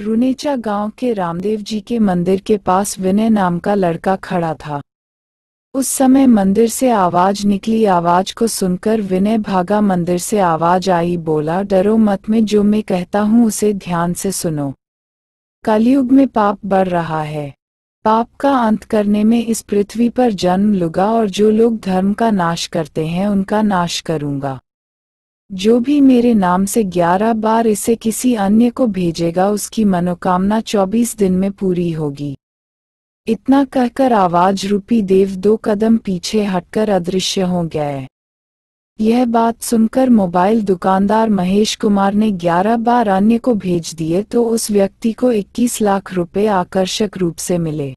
रुनेचा गाँव के रामदेव जी के मंदिर के पास विनय नाम का लड़का खड़ा था। उस समय मंदिर से आवाज़ निकली, आवाज़ को सुनकर विनय भागा, मंदिर से आवाज़ आई, बोला, डरो मत, में जो मैं कहता हूँ, उसे ध्यान से सुनो। कलयुग में पाप बढ़ रहा है। पाप का अंत करने में इस पृथ्वी पर जन्म लुगा और जो लोग धर्म का नाश करते हैं, उनका नाश करूँगा। जो भी मेरे नाम से ग्यारह बार इसे किसी अन्य को भेजेगा, उसकी मनोकामना चौबीस दिन में पूरी होगी। इतना कहकर आवाज़ रूपी देव दो कदम पीछे हटकर अदृश्य हो गए। यह बात सुनकर मोबाइल दुकानदार महेश कुमार ने 11 बार अन्य को भेज दिए तो उस व्यक्ति को 21 लाख रुपए आकर्षक रूप से मिले।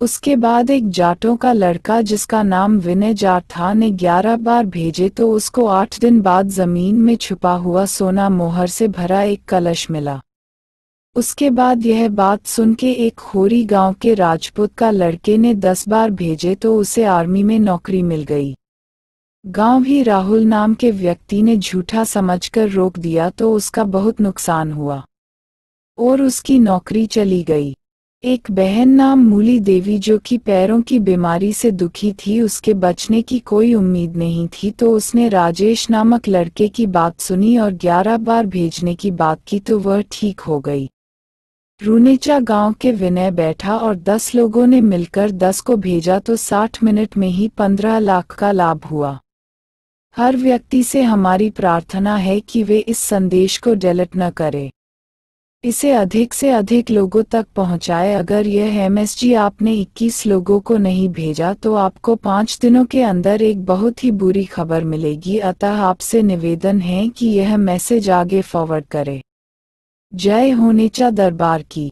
उसके बाद एक जाटों का लड़का जिसका नाम विनय जाट था ने ग्यारह बार भेजे तो उसको आठ दिन बाद ज़मीन में छुपा हुआ सोना मोहर से भरा एक कलश मिला। उसके बाद यह बात सुन के एक खोरी गाँव के राजपूत का लड़के ने दस बार भेजे तो उसे आर्मी में नौकरी मिल गई। गाँव ही राहुल नाम के व्यक्ति ने झूठा समझकर रोक दिया तो उसका बहुत नुकसान हुआ। और उसकी नौकरी चली गई। एक बहन नाम मूली देवी जो कि पैरों की बीमारी से दुखी थी, उसके बचने की कोई उम्मीद नहीं थी तो उसने राजेश नामक लड़के की बात सुनी और ग्यारह बार भेजने की बात की तो वह ठीक हो गई। रूनेचा गाँव के विनय बैठा और दस लोगों ने मिलकर दस को भेजा तो साठ मिनट में ही पंद्रह लाख का लाभ हुआ। हर व्यक्ति से हमारी प्रार्थना है कि वे इस संदेश को डेलिट न करें। इसे अधिक से अधिक लोगों तक पहुँचाए। अगर यह एमएसजी आपने 21 लोगों को नहीं भेजा तो आपको पाँच दिनों के अंदर एक बहुत ही बुरी खबर मिलेगी। अतः आपसे निवेदन है कि यह मैसेज आगे फॉरवर्ड करें। जय होनेचा दरबार की।